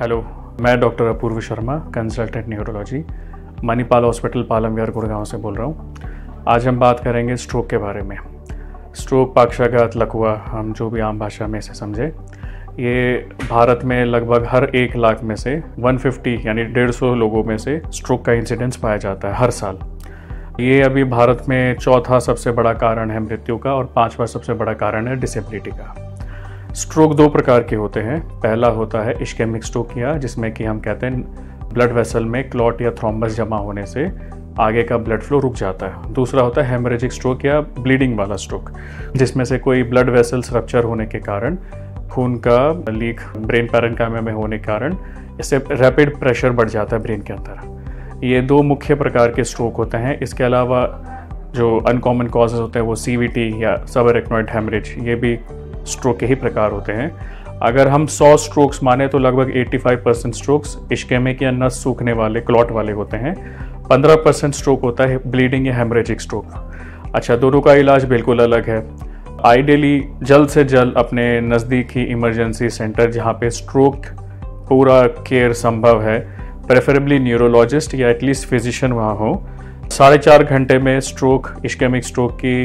Hello मैं doctor Apurva Sharma consultant neurology Manipal hospital Palam Vihar Gurgaon से बोल रहा हूँ। आज हम बात करेंगे स्ट्रोक के बारे में। स्ट्रोक पाक्षाघात, लकवा, हम जो भी आम भाषा में इसे समझे, ये भारत में लगभग हर एक लाख में से 150 यानी डेढ़ सौ लोगों में से स्ट्रोक का इंसिडेंस पाया जाता है हर साल। ये अभी भारत में चौथा सबसे बड़ा कारण है मृत्यु का और पांचवा सबसे बड़ा कारण है डिसेबिलिटी का। स्ट्रोक दो प्रकार के होते हैं। पहला होता है इश्केमिक स्ट्रोक या जिसमें कि हम कहते हैं ब्लड वेसल में क्लॉट या थ्रोम्बस जमा होने से आगे का ब्लड फ्लो रुक जाता है। दूसरा होता है हेमरेजिक स्ट्रोक या ब्लीडिंग वाला स्ट्रोक, जिसमें से कोई ब्लड वेसल्स रप्चर होने के कारण, खून का लीक, ब्रेन पैरनकामा में होने के कारण, इससे रैपिड प्रेशर बढ़ जाता है ब्रेन के अंदर। ये दो मुख्य प्रकार के स्ट्रोक होते हैं। इसके अलावा जो अनकॉमन कॉजेज होते हैं, वो सीवीटी या सब हेमरेज ये भी स्ट्रोक के ही प्रकार होते हैं। अगर हम 100 स्ट्रोक्स माने तो लगभग 85 परसेंट स्ट्रोक्स इश्केमिक या नस सूखने वाले क्लॉट वाले होते हैं। 15 परसेंट स्ट्रोक होता है ब्लीडिंग या हेमरेजिक स्ट्रोक अच्छा दोनों का इलाज बिल्कुल अलग है। आइडियली जल्द से जल्द अपने नज़दीक ही इमरजेंसी सेंटर जहाँ पे स्ट्रोक पूरा केयर संभव है। प्रेफरेबली न्यूरोलॉजिस्ट या एटलीस्ट फिजिशियन वहाँ हो। साढ़े चार घंटे में स्ट्रोक इश्केमिक स्ट्रोक की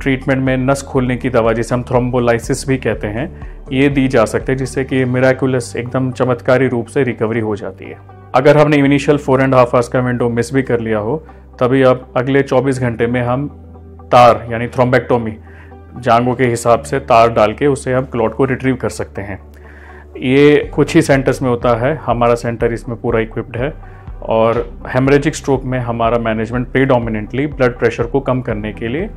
ट्रीटमेंट में नस खोलने की दवा, जिसे हम थ्रोम्बोलाइसिस भी कहते हैं, ये दी जा सकती है, जिससे कि मेराकुलस एकदम चमत्कारी रूप से रिकवरी हो जाती है। अगर हमने initial four and half hours का विंडो मिस भी कर लिया हो, तभी अब अगले 24 घंटे में हम तार, यानी थ्रोम्बेक्टोमी जांगों के हिसाब से तार डाल के उसे हम क्लॉट को रिट्रीव कर सकते हैं। ये कुछ ही सेंटर्स में होता है, हमारा सेंटर इसमें पूरा इक्विप्ड है, और हेमरेजिक स्ट्रोक में हमारा मैनेजमेंट प्रीडोमिनेंटली ब्लड प्रेशर को कम करने के लिए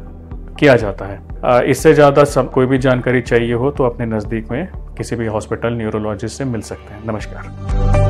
किया जाता है। इससे ज़्यादा सब, कोई भी जानकारी चाहिए हो तो अपने नज़दीक में किसी भी हॉस्पिटल, न्यूरोलॉजिस्ट से मिल सकते हैं। नमस्कार।